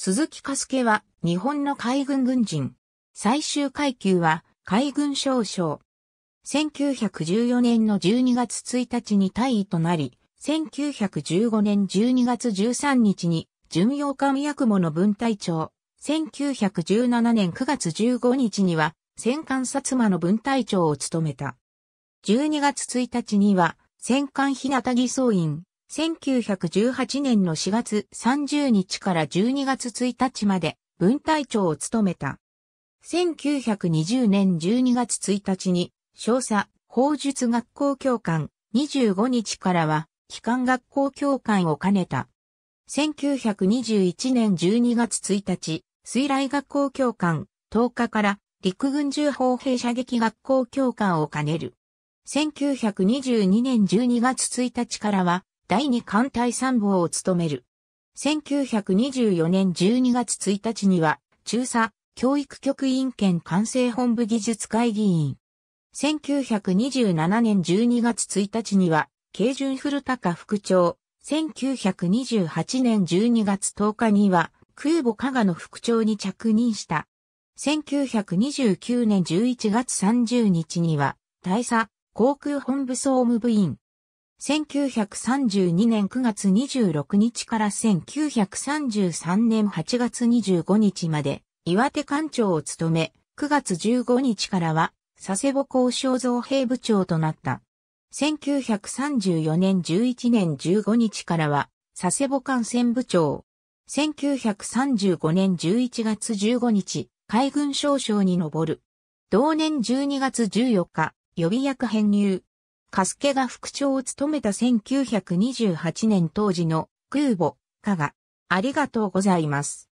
鈴木和介は日本の海軍軍人。最終階級は海軍少将。1914年の12月1日に退位となり、1915年12月13日に巡洋艦役務の分隊長。1917年9月15日には戦艦薩摩の分隊長を務めた。12月1日には戦艦日向偽装員。1918年の4月30日から12月1日まで分隊長を務めた。1920年12月1日に少佐、法術学校教官25日からは機関学校教官を兼ねた。1921年12月1日、水雷学校教官10日から陸軍重砲兵射撃学校教官を兼ねる。1922年12月1日からは第二艦隊参謀を務める。1924年12月1日には中佐教育局委員兼管制本部技術会議員。1927年12月1日には慶順古高副長。1928年12月10日には空母加賀の副長に着任した。1929年11月30日には、大佐、航空本部総務部員。1932年9月26日から1933年8月25日まで、岩手艦長を務め、9月15日からは、佐世保交渉造兵部長となった。1934年11年15日からは、佐世保艦船部長。1935年11月15日、海軍少将に上る。同年12月14日、予備役編入。カスケが副長を務めた1928年当時の空母、加賀。ありがとうございます。